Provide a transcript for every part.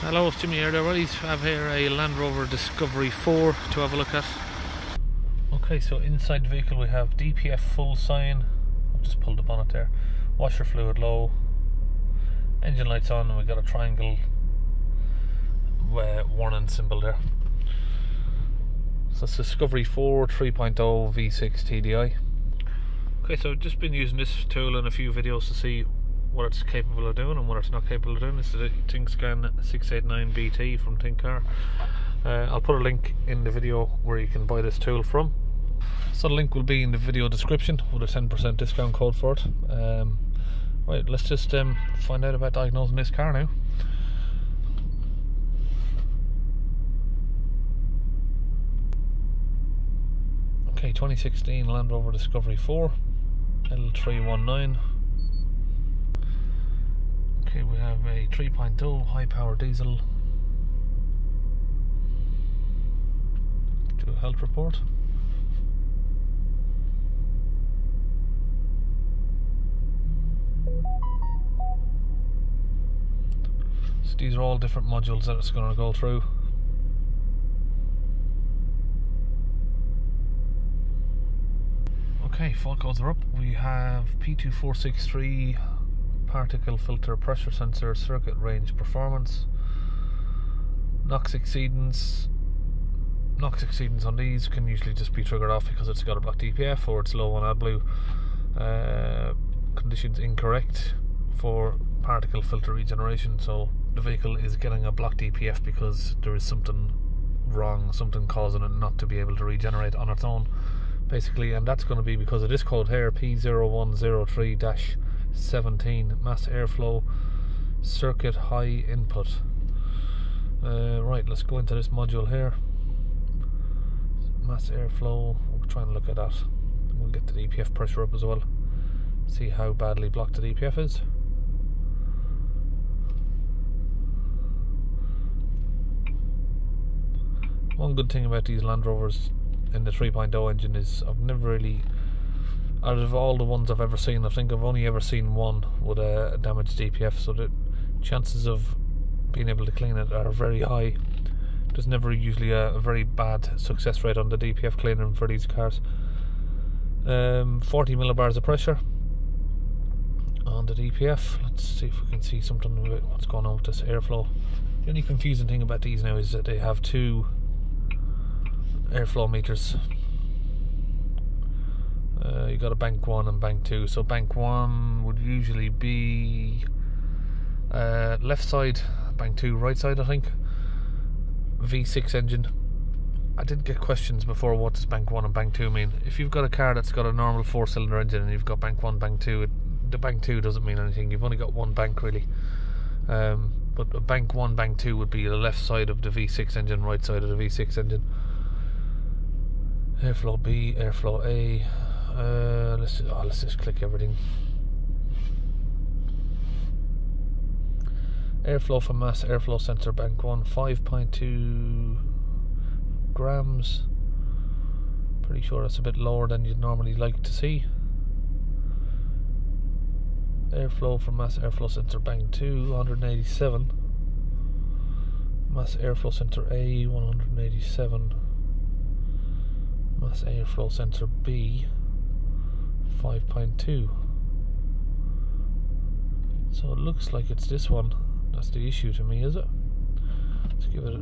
Hello, it's Jimmy here. I have here a Land Rover Discovery 4 to have a look at. Okay, so inside the vehicle we have DPF full sign. I've just pulled the bonnet there. Washer fluid low. Engine lights on, and we've got a triangle uh, warning symbol there. So it's Discovery 4 3.0 V6 TDI. Okay, so I've just been using this tool in a few videos to see what it's capable of doing and what it's not capable of doing. This is the ThinkScan 689BT from ThinkCar. Uh, I'll put a link in the video where you can buy this tool from. So the link will be in the video description with a 10% discount code for it. Um, right, let's just um, find out about diagnosing this car now. Okay, 2016 Land Rover Discovery 4 L319 Okay, we have a 3.0 high power diesel. A health report. So these are all different modules that it's going to go through. Okay, fault codes are up. We have P2463 particle filter pressure sensor circuit range performance NOx exceedance NOx exceedance on these can usually just be triggered off because it's got a black DPF or it's low on AdBlue. Uh, conditions incorrect for particle filter regeneration so the vehicle is getting a black DPF because there is something wrong something causing it not to be able to regenerate on its own basically and that's going to be because of this code here P0103- 17 mass airflow circuit high input. Uh, right let's go into this module here. Mass airflow we'll try and look at that. We'll get the DPF pressure up as well. See how badly blocked the DPF is. One good thing about these Land Rovers in the 3.0 engine is I've never really out of all the ones I've ever seen, I think I've only ever seen one with a damaged DPF, so the chances of being able to clean it are very high. There's never usually a, a very bad success rate on the DPF cleaning for these cars. Um, 40 millibars of pressure on the DPF. Let's see if we can see something about what's going on with this airflow. The only confusing thing about these now is that they have two airflow meters uh, you got a bank one and bank two. So bank one would usually be uh, left side, bank two right side, I think. V6 engine. I did get questions before what does bank one and bank two mean. If you've got a car that's got a normal four cylinder engine and you've got bank one, bank two, it, the bank two doesn't mean anything. You've only got one bank really. Um, but bank one, bank two would be the left side of the V6 engine, right side of the V6 engine. Airflow B, airflow A, uh, let's just, oh, let's just click everything. Airflow from mass airflow sensor bank one, 5.2 grams. Pretty sure that's a bit lower than you'd normally like to see. Airflow from mass airflow sensor bank 2, 187. Mass airflow sensor A, 187. Mass airflow sensor B, 5.2 so it looks like it's this one. That's the issue to me is it? Let's give it a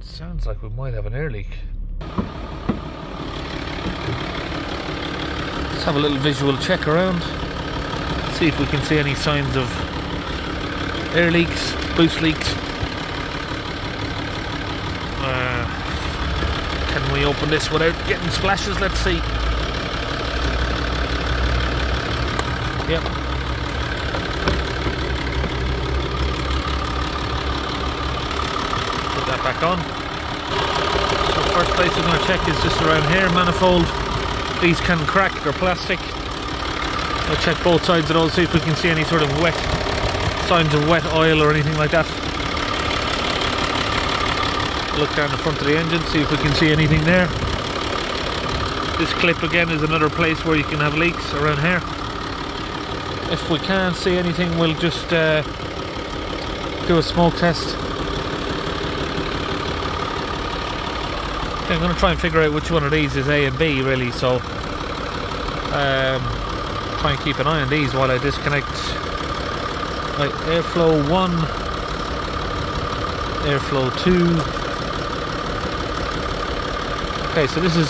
sounds like we might have an air leak. Let's have a little visual check around see if we can see any signs of air leaks, boost leaks. Uh, can we open this without getting splashes? Let's see. Yep. Put that back on. So first place we're going to check is just around here, manifold. These can crack, they're plastic. We'll check both sides of those, see if we can see any sort of wet signs of wet oil or anything like that. Look down the front of the engine, see if we can see anything there. This clip again is another place where you can have leaks around here. If we can't see anything, we'll just uh, do a smoke test. I'm going to try and figure out which one of these is A and B really, so um, try and keep an eye on these while I disconnect like airflow 1, airflow 2. Okay, so this is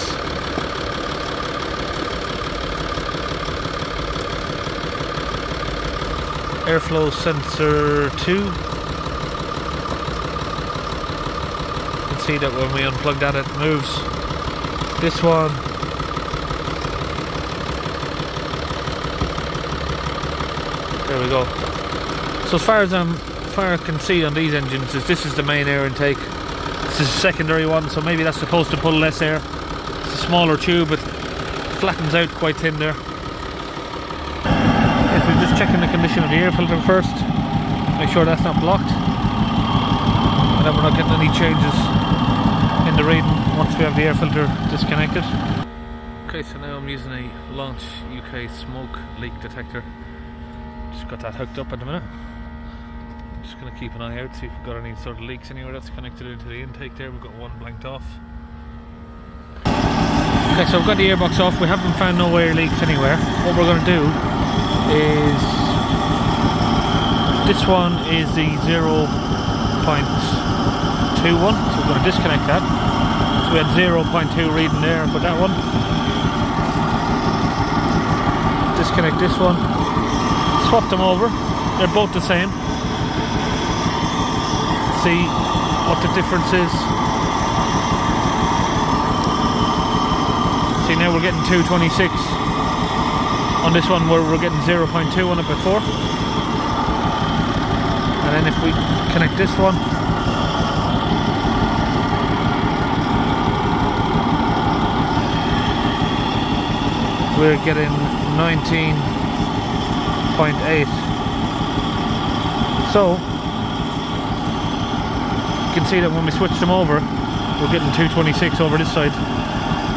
airflow sensor 2 you can see that when we unplug that it moves. This one There we go. So as far as I'm far I can see on these engines is this is the main air intake. This is a secondary one, so maybe that's supposed to pull less air. It's a smaller tube, but flattens out quite thin there. If we're just checking the condition of the air filter first, make sure that's not blocked. And then we're not getting any changes in the reading once we have the air filter disconnected. Okay, so now I'm using a Launch UK smoke leak detector. Just got that hooked up at the minute. Just going to keep an eye out, see if we've got any sort of leaks anywhere that's connected into the intake there. We've got one blanked off. Okay, so we've got the airbox off. We haven't found no air leaks anywhere. What we're going to do is this one is the 0.21, so we're going to disconnect that So we had 0.2 reading there for that one. Disconnect this one. Swap them over. They're both the same. See what the difference is. See now we're getting 226 on this one where we're getting 0.2 on it before. And then if we connect this one we're getting 19.8 so you can see that when we switch them over we're getting 226 over this side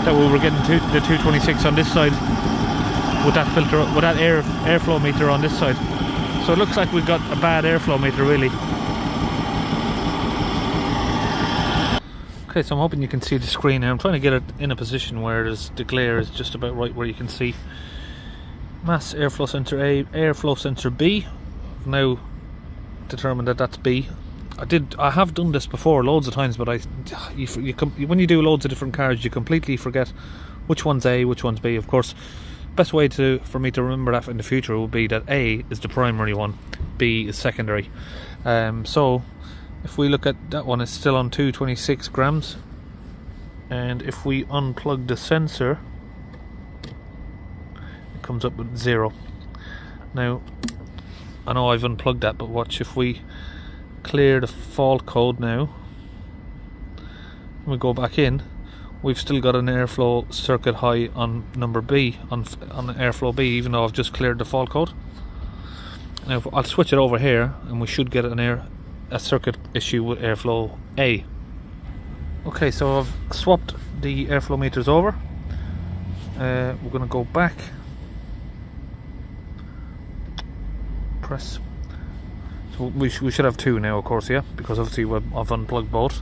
that we were getting the 226 on this side with that filter with that air airflow meter on this side so it looks like we've got a bad airflow meter really Okay, so I'm hoping you can see the screen here. I'm trying to get it in a position where the glare is just about right where you can see. Mass airflow sensor A, airflow sensor B. I've now determined that that's B. I did, I have done this before loads of times, but I, you, you, when you do loads of different cars, you completely forget which one's A, which one's B. Of course, best way to for me to remember that in the future would be that A is the primary one, B is secondary. Um, so if we look at that one it's still on 226 grams and if we unplug the sensor comes up with zero now I know I've unplugged that but watch if we clear the fault code now and we go back in we've still got an airflow circuit high on number B on on the airflow B even though I've just cleared the fault code now I'll switch it over here and we should get an air a circuit issue with airflow A. Okay, so I've swapped the airflow meters over. Uh, we're going to go back. Press. So we, sh we should have two now, of course, yeah, because obviously I've unplugged both.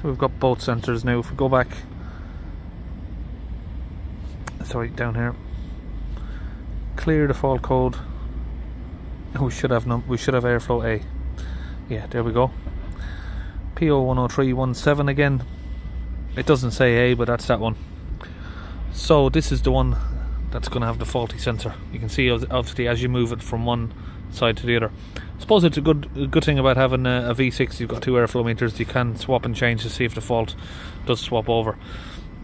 So we've got both sensors now. If we go back, sorry, down here, clear the fault code. Oh, we should have num we should have airflow A yeah there we go P010317 again it doesn't say A but that's that one so this is the one that's going to have the faulty sensor you can see obviously as you move it from one side to the other I suppose it's a good a good thing about having a a V6 you've got two airflow meters you can swap and change to see if the fault does swap over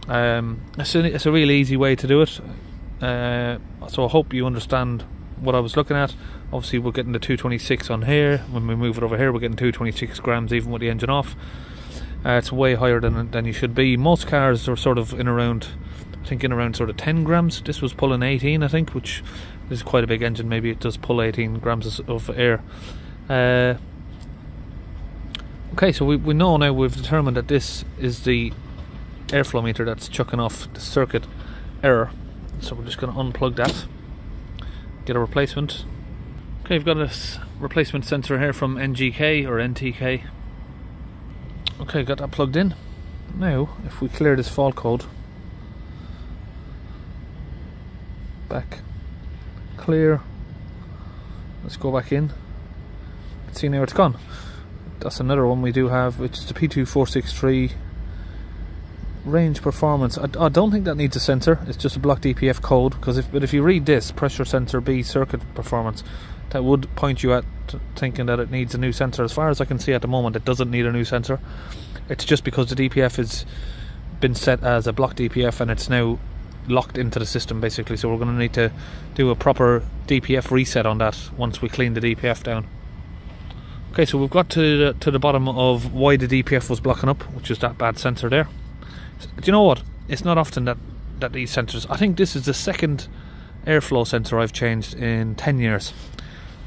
um, it's, a, it's a really easy way to do it uh, so I hope you understand what I was looking at. Obviously, we're getting the 226 on here. When we move it over here, we're getting 226 grams even with the engine off. Uh, it's way higher than than you should be. Most cars are sort of in around, I think, in around sort of 10 grams. This was pulling 18, I think, which is quite a big engine. Maybe it does pull 18 grams of air. Uh, okay, so we, we know now we've determined that this is the airflow meter that's chucking off the circuit error. So we're just going to unplug that, get a replacement. Okay, we've got a replacement sensor here from NGK or NTK. Okay, got that plugged in. Now, if we clear this fault code, back, clear, let's go back in, see now it's gone. That's another one we do have, which is the P2463 range performance. I, I, don't think that needs a sensor. It's just a block DPF code. Because if but if you read this pressure sensor B circuit performance, that would point you at thinking that it needs a new sensor. As far as I can see at the moment, it doesn't need a new sensor. It's just because the DPF has been set as a block DPF and it's now locked into the system basically. So we're going to need to do a proper DPF reset on that once we clean the DPF down. Okay, so we've got to the, to the bottom of why the DPF was blocking up, which is that bad sensor there. Do you know what? It's not often that that these sensors. I think this is the second airflow sensor I've changed in ten years.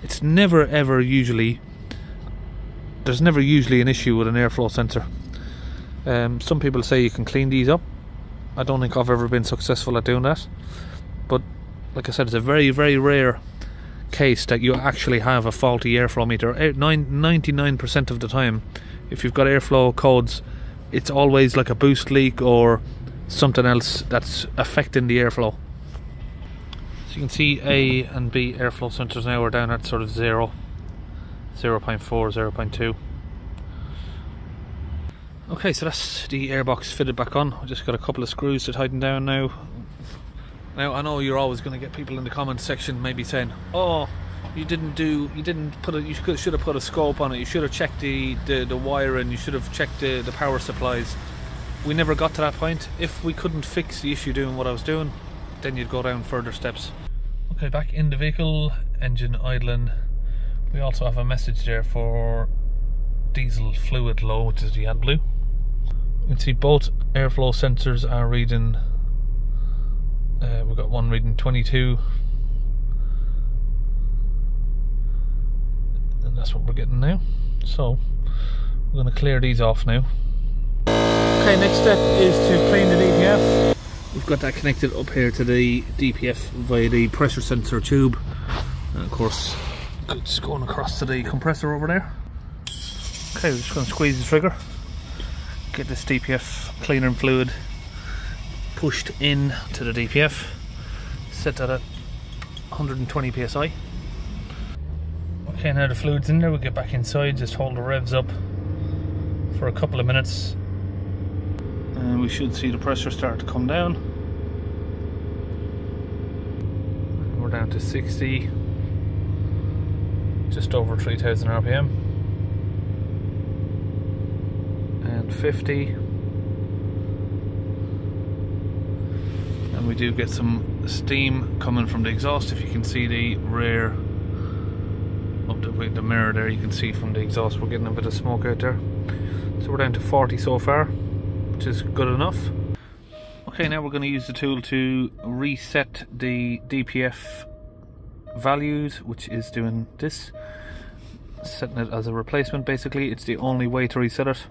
It's never ever usually. There's never usually an issue with an airflow sensor. Um, some people say you can clean these up. I don't think I've ever been successful at doing that. But like I said, it's a very very rare case that you actually have a faulty airflow meter. Eh, 99% of the time, if you've got airflow codes it's always like a boost leak or something else that's affecting the airflow. So you can see A and B airflow sensors now are down at sort of 0, 0 0.4, 0 0.2. Okay, so that's the airbox fitted back on. I just got a couple of screws to tighten down now. Now I know you're always going to get people in the comments section maybe saying, "Oh, you didn't do you didn't put a you should, have put a scope on it. You should have checked the the, the wiring. You should have checked the, the power supplies. We never got to that point. If we couldn't fix the issue doing what I was doing then you'd go down further steps. Okay back in the vehicle engine idling. We also have a message there for diesel fluid low which is the AdBlue you can see both airflow sensors are reading uh, we've got one reading 22 and that's what we're getting now. So we're going to clear these off now. Okay, next step is to clean the DPF. We've got that connected up here to the DPF via the pressure sensor tube. And of course, it's going across to the compressor over there. Okay, we're just going to squeeze the trigger. Get this DPF cleaner and fluid pushed in to the DPF. Set that at 120 psi. Okay, now the fluid's in there, we'll get back inside, just hold the revs up for a couple of minutes and we should see the pressure start to come down. We're down to 60, just over 3000 RPM and 50 and we do get some steam coming from the exhaust. If you can see the rear up the, the mirror there you can see from the exhaust we're getting a bit of smoke out there. So we're down to 40 so far which is good enough. Okay now we're going to use the tool to reset the DPF values which is doing this setting it as a replacement basically. It's the only way to reset it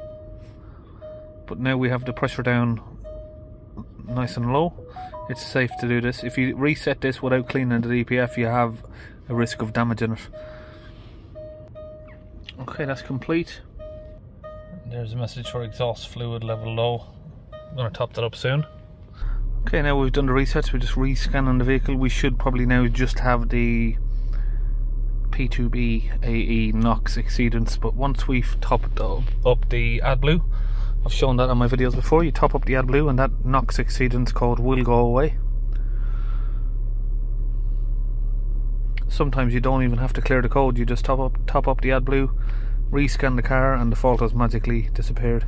but now we have the pressure down nice and low it's safe to do this if you reset this without cleaning the DPF you have a risk of damaging it Okay, that's complete. There's a message for exhaust fluid level low. I'm going to top that up soon. Okay, now we've done the resets, we're just rescanning the vehicle. We should probably now just have the P2B AE NOx exceedance, but once we've topped up the AdBlue, I've shown that on my videos before, you top up the AdBlue and that NOx exceedance code will go away. sometimes you don't even have to clear the code. You just top up top up the AdBlue rescan the car and the fault has magically disappeared.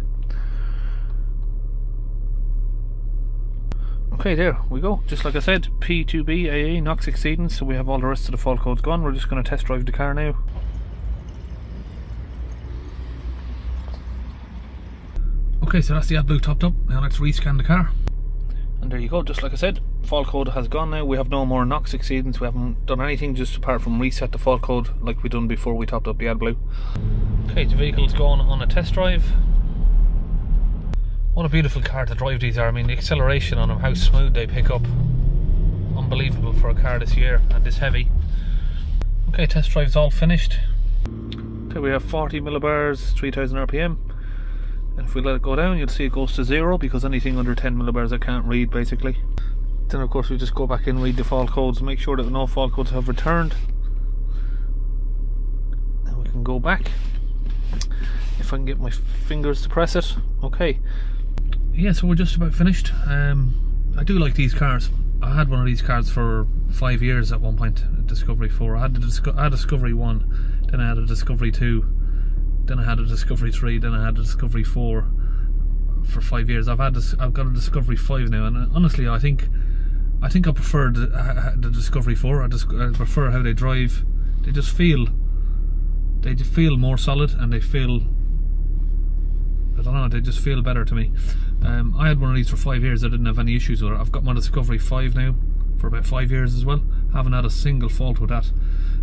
Okay there we go. Just like I said P2B AA NOx exceedance so we have all the rest of the fault codes gone. We're just going to test drive the car now okay so that's the AdBlue topped up now let's rescan the car and there you go just like I said fault code has gone now. We have no more NOx exceedance. We haven't done anything just apart from reset the fault code like we done before we topped up the AdBlue. Okay, the vehicle's gone on a test drive. What a beautiful car to drive these are. I mean, the acceleration on them, how smooth they pick up. Unbelievable for a car this year and this heavy. Okay, test drive's all finished. Okay, we have 40 millibars, 3000 RPM. And if we let it go down, you'll see it goes to zero because anything under 10 millibars I can't read basically. Then of course we just go back in, read the fault codes, make sure that no fault codes have returned. And we can go back. If I can get my fingers to press it. Okay. Yeah, so we're just about finished. Um, I do like these cars. I had one of these cars for five years at one point, Discovery 4. I had, the Disco I had Discovery 1, then I had a Discovery 2 then I had a Discovery 3, then I had a Discovery 4 for five years. I've had this, I've got a Discovery 5 now, and uh, honestly, I think I think I prefer the, uh, the Discovery 4. I, I prefer how they drive. They just feel they just feel more solid, and they feel I don't know. They just feel better to me. Um, I had one of these for five years. I didn't have any issues with it. I've got my Discovery 5 now for about five years as well. Haven't had a single fault with that.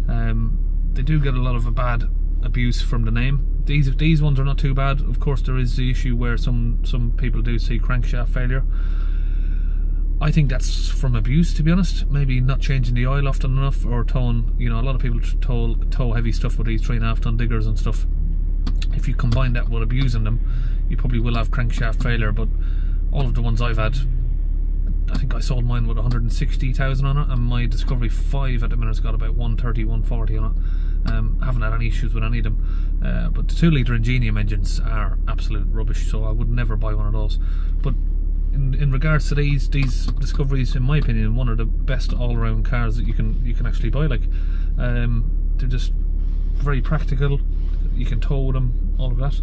Um, they do get a lot of a bad abuse from the name these these ones are not too bad. Of course, there is the issue where some some people do see crankshaft failure. I think that's from abuse, to be honest. Maybe not changing the oil often enough, or towing. You know, a lot of people tow tow heavy stuff with these three and a half ton diggers and stuff. If you combine that with abusing them, you probably will have crankshaft failure. But all of the ones I've had, I think I sold mine with 160,000 on it, and my Discovery 5 at the minute's got about 130, 140 on it. Um, I haven't had any issues with any of them. Uh, but the 2 litre Ingenium engines are absolute rubbish, so I would never buy one of those. But in, in regards to these these discoveries, in my opinion, one of the best all round cars that you can you can actually buy. Like um, they're just very practical. You can tow them, all of that.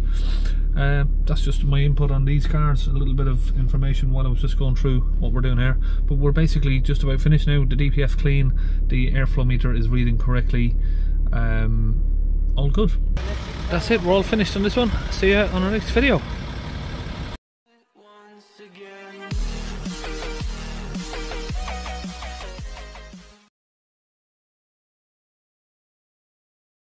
Uh, that's just my input on these cars. A little bit of information while I was just going through what we're doing here. But we're basically just about finished now. The DPF clean. The airflow meter is reading correctly um, all good. That's it, we're all finished on this one. See you on our next video.